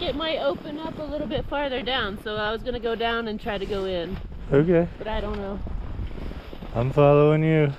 like it might open up a little bit farther down, so I was gonna go down and try to go in. Okay. But I don't know. I'm following you.